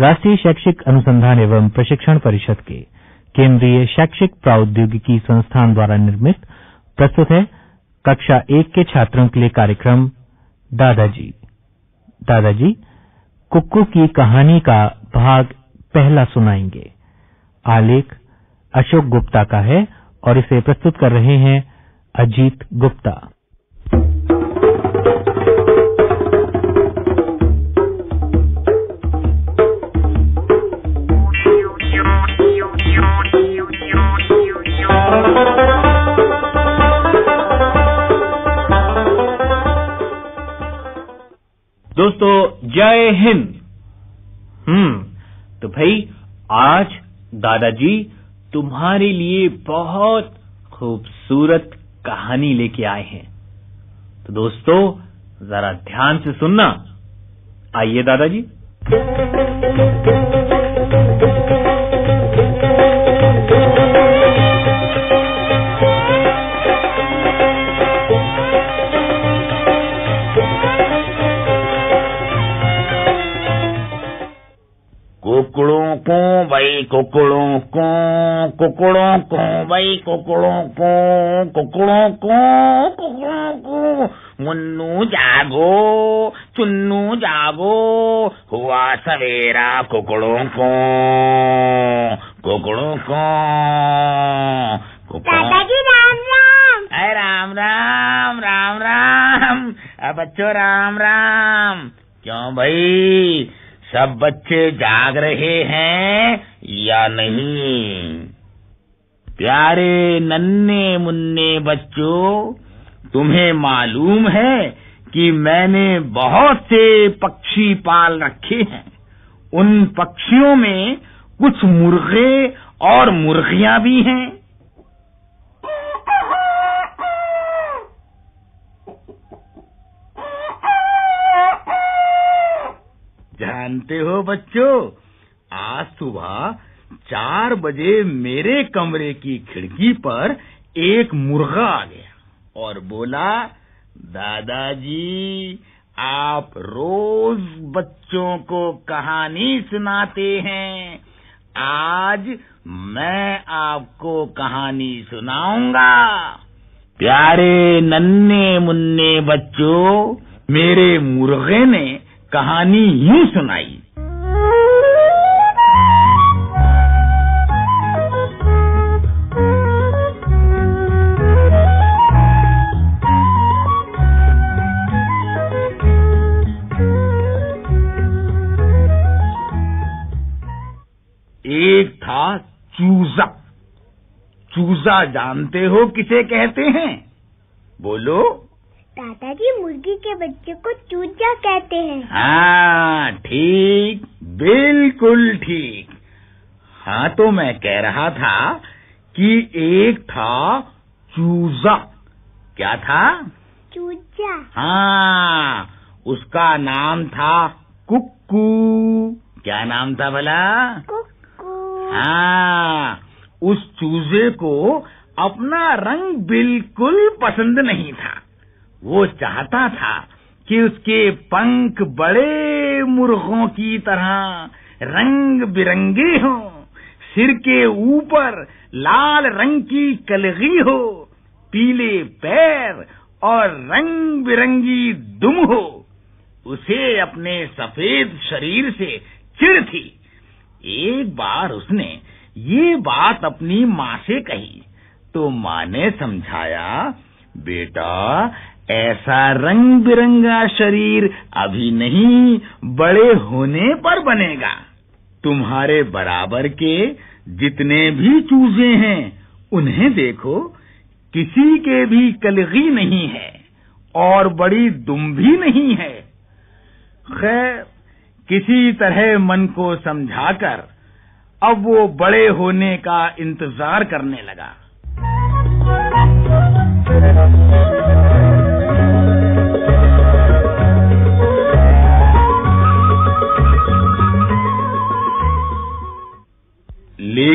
राष्ट्रीय शैक्षिक अनुसंधान एवं प्रशिक्षण परिषद के केंद्रीय शैक्षिक प्रौद्योगिकी संस्थान द्वारा निर्मित प्रस्तुत है कक्षा एक के छात्रों के लिए कार्यक्रम दादाजी। दादाजी, कुक्कू की कहानी का भाग पहला सुनाएँगे। आलेख अशोक गुप्ता का है और इसे प्रस्तुत कर रहे हैं अजीत गुप्ता। हिंद हम्म तो भाई, आज दादाजी तुम्हारे लिए बहुत खूबसूरत कहानी लेके आए हैं। तो दोस्तों, जरा ध्यान से सुनना। आइए दादाजी। कुकड़ों को भाई कुकड़ों को कुकड़ों को भाई कुकड़ों को कुकड़ों को कुकड़ों को। मुन्नू जागो चुन्नू जागो हुआ सवेरा कुकड़ों को कुकड़ों को दादाजी राम राम। अरे राम राम राम राम। अब बच्चों राम राम। क्यों भाई? सब बच्चे जाग रहे हैं या नहीं? प्यारे नन्हे मुन्ने बच्चों, तुम्हें मालूम है कि मैंने बहुत से पक्षी पाल रखे हैं। उन पक्षियों में कुछ मुर्गे और मुर्गियाँ भी हैं। जानते हो बच्चों? आज सुबह चार बजे मेरे कमरे की खिड़की पर एक मुर्गा आ गया और बोला, दादाजी, आप रोज बच्चों को कहानी सुनाते हैं। आज मैं आपको कहानी सुनाऊँगा। प्यारे नन्हे मुन्ने बच्चों, मेरे मुर्गे ने कहानी यूँ सुनाई। एक था चूजा। चूजा जानते हो किसे कहते हैं? बोलो। दादाजी मुर्गी के बच्चे को चूजा कहते हैं। हाँ ठीक बिल्कुल ठीक। हाँ तो मैं कह रहा था कि एक था चूजा। क्या था? चूजा हाँ उसका नाम था कुक्कू। क्या नाम था भला? कुक्कू। हाँ उस चूजे को अपना रंग बिल्कुल पसंद नहीं था। वो चाहता था कि उसके पंख बड़े मुर्गों की तरह रंग बिरंगे हों, सिर के ऊपर लाल रंग की कलगी हो, पीले पैर और रंग बिरंगी दुम हो। उसे अपने सफ़ेद शरीर से चिढ़ थी। एक बार उसने ये बात अपनी माँ से कही तो माँ ने समझाया, बेटा ऐसा रंग बिरंगा शरीर अभी नहीं बड़े होने पर बनेगा। तुम्हारे बराबर के जितने भी चूजे हैं, उन्हें देखो, किसी के भी कलगी नहीं है और बड़ी दुम भी नहीं है। खैर, किसी तरह मन को समझाकर अब वो बड़े होने का इंतज़ार करने लगा।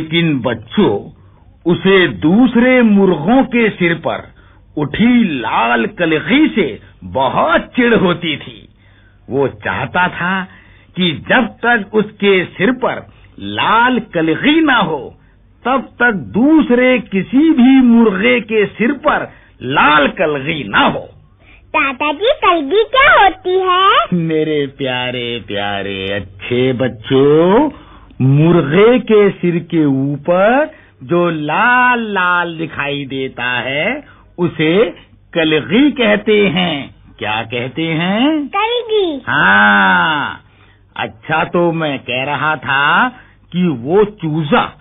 लेकिन बच्चों उसे दूसरे मुर्गों के सिर पर उठी लाल कलगी से बहुत चिढ़ होती थी। वो चाहता था कि जब तक उसके सिर पर लाल कलगी ना हो तब तक दूसरे किसी भी मुर्गे के सिर पर लाल कलगी ना हो। दादाजी कलगी क्या होती है? मेरे प्यारे प्यारे अच्छे बच्चों मुर्गे के सिर के ऊपर जो लाल लाल दिखाई देता है उसे कलगी कहते हैं। क्या कहते हैं? कलगी। हाँ। अच्छा तो मैं कह रहा था कि वो चूजा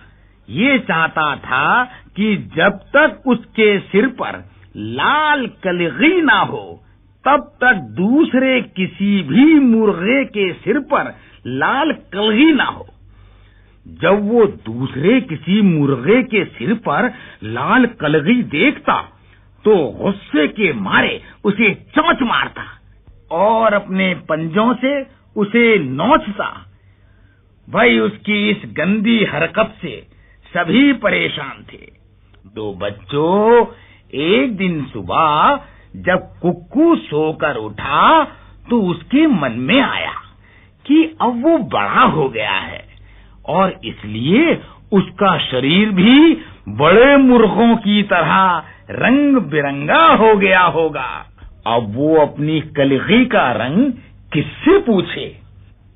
ये चाहता था कि जब तक उसके सिर पर लाल कलगी ना हो तब तक दूसरे किसी भी मुर्गे के सिर पर लाल कलगी ना हो। जब वो दूसरे किसी मुर्गे के सिर पर लाल कलगी देखता तो गुस्से के मारे उसे चौंच मारता और अपने पंजों से उसे नोचता। भाई उसकी इस गंदी हरकत से सभी परेशान थे। दो बच्चों एक दिन सुबह जब कुक्कू सोकर उठा तो उसके मन में आया कि अब वो बड़ा हो गया है। और इसलिए उसका शरीर भी बड़े मुर्गों की तरह रंग बिरंगा हो गया होगा। अब वो अपनी कलगी का रंग किससे पूछे?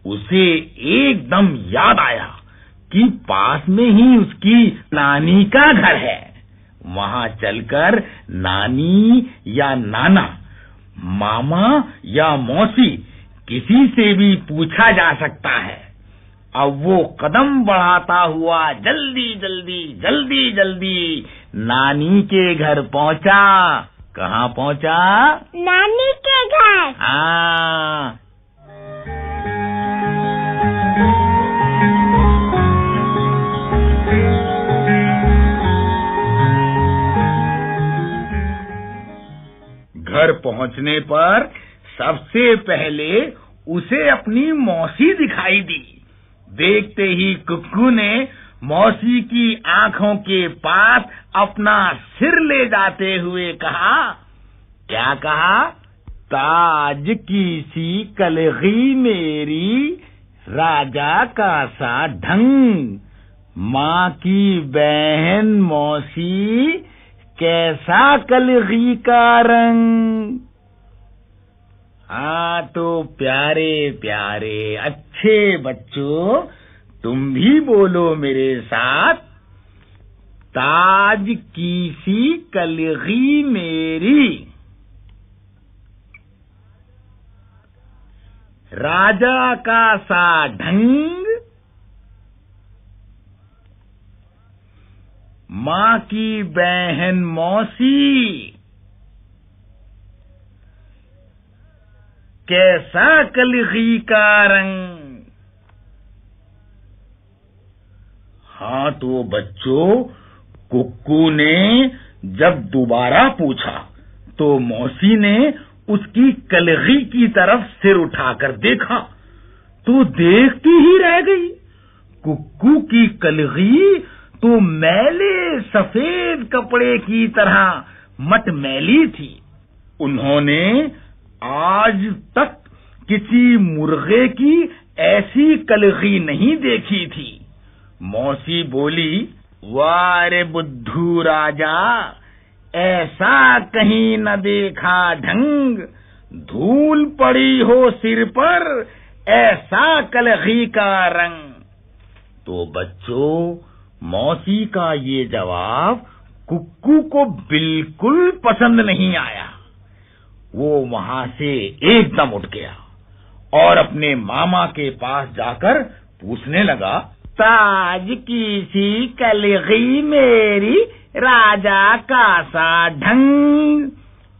उसे एकदम याद आया कि पास में ही उसकी नानी का घर है। वहाँ चलकर नानी या नाना, मामा या मौसी किसी से भी पूछा जा सकता है। अब वो कदम बढ़ाता हुआ जल्दी जल्दी जल्दी जल्दी नानी के घर पहुँचा। कहाँ पहुँचा? नानी के घर। हाँ। घर पहुँचने पर सबसे पहले उसे अपनी मौसी दिखाई दी। देखते ही कुक्कू ने मौसी की आँखों के पास अपना सिर ले जाते हुए कहा, क्या कहा? ताज की सी कलगी मेरी, राजा का सा ढंग। माँ की बहन मौसी, कैसा कलगी का रंग? तो प्यारे प्यारे, अच्छे बच्चों, तुम भी बोलो मेरे साथ, ताज की सी कलगी मेरी। राजा का सा ढंग, माँ की बहन मौसी। कैसा कलगी का रंग हाँ तो बच्चों, कुक्कू ने जब दोबारा पूछा तो मौसी ने उसकी कलगी की तरफ़ सिर उठाकर देखा तो देखती ही रह गई। कुक्कू की कलगी तो मैले सफ़ेद कपड़े की तरह मटमैली थी। उन्होंने आज तक किसी मुर्गे की ऐसी कलगी नहीं देखी थी। मौसी बोली, वारे बुद्धू राजा, ऐसा कहीं न देखा ढंग। धूल पड़ी हो सिर पर, ऐसा कलगी का रंग। तो बच्चों, मौसी का ये जवाब कुक्कू को बिल्कुल पसंद नहीं आया। वो वहाँ से एकदम उठ गया और अपने मामा के पास जाकर पूछने लगा, ताज की सी कलगी मेरी राजा का सा ढंग?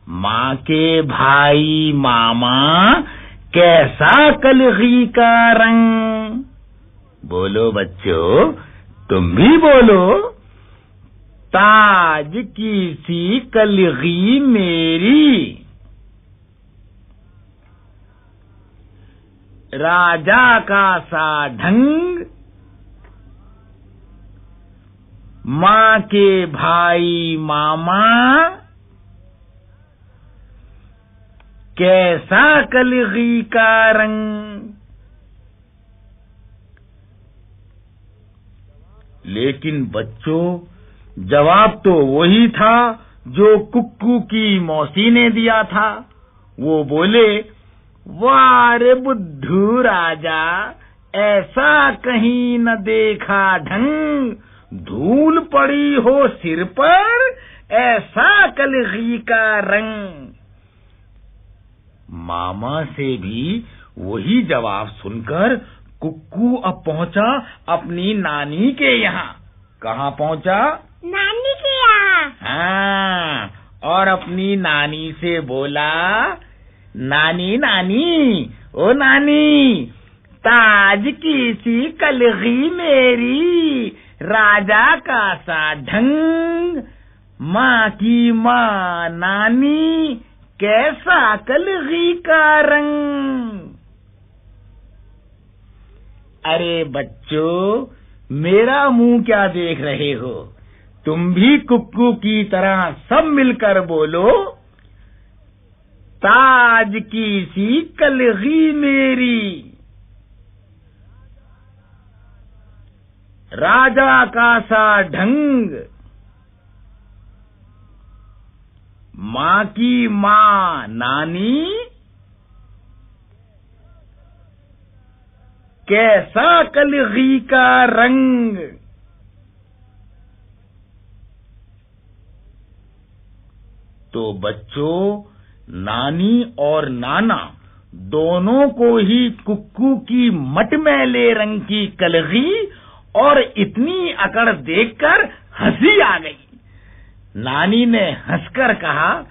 माँ के भाई मामा कैसा कलगी का रंग? बोलो बच्चों, तुम भी बोलो। ताज की सी कलगी मेरी राजा का सा ढंग, माँ के भाई मामा, कैसा कलगी का रंग। लेकिन बच्चों, जवाब तो वही था जो कुक्कू की मौसी ने दिया था। वो बोले वारे बुद्धू राजा ऐसा कहीं न देखा ढंग। धूल पड़ी हो सिर पर ऐसा कलगी का रंग। मामा से भी वही जवाब सुनकर कुक्कू अब पहुँचा अपनी नानी के यहाँ। कहाँ पहुँचा? नानी के यहाँ। हाँ और अपनी नानी से बोला नानी नानी, ओ नानी, ताज की सी कलगी मेरी, राजा का सा ढंग। माँ की माँ नानी, कैसा कलगी का रंग। अरे बच्चों, मेरा मुँह क्या देख रहे हो? तुम भी कुक्कू की तरह सब मिलकर बोलो। ताज की सी कलगी मेरी। राजा का सा ढंग। माँ की माँ नानी। कैसा कलगी का रंग। तो बच्चों नानी और नाना दोनों को ही कुक्कू की मटमैले रंग की कलगी और इतनी अकड़ देखकर हँसी आ गई। नानी ने हंसकर कहा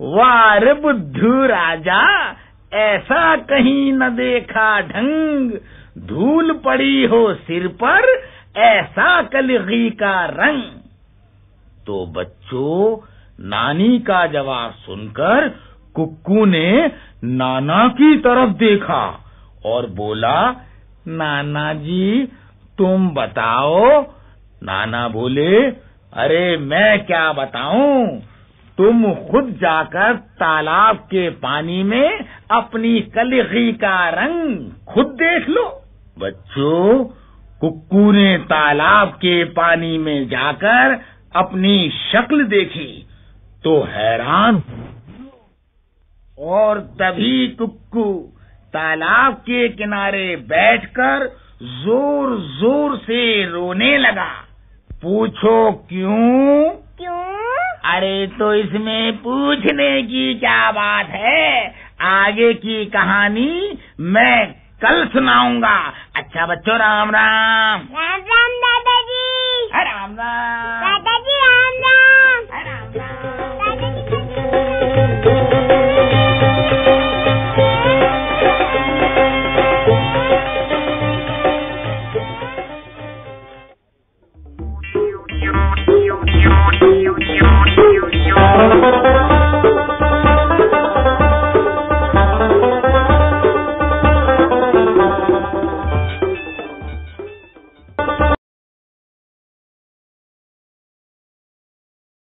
वार बुद्धू राजा, ऐसा कहीं न देखा ढंग। धूल पड़ी हो सिर पर, ऐसा कलगी का रंग। तो बच्चों, नानी का जवाब सुनकर कुक्कू ने नाना की तरफ़ देखा और बोला, नाना जी, तुम बताओ। नाना बोले, अरे, मैं क्या बताऊँ? तुम खुद जाकर तालाब के पानी में अपनी कलगी का रंग खुद देख लो। बच्चों, कुक्कू ने तालाब के पानी में जाकर अपनी शक्ल देखी तो हैरान और तभी कुक्कू तालाब के किनारे बैठकर ज़ोर ज़ोर से रोने लगा। पूछो क्यों? क्यों? अरे तो इसमें पूछने की क्या बात है? आगे की कहानी मैं कल सुनाऊँगा। अच्छा बच्चों राम राम। राम राम दादाजी। राम राम।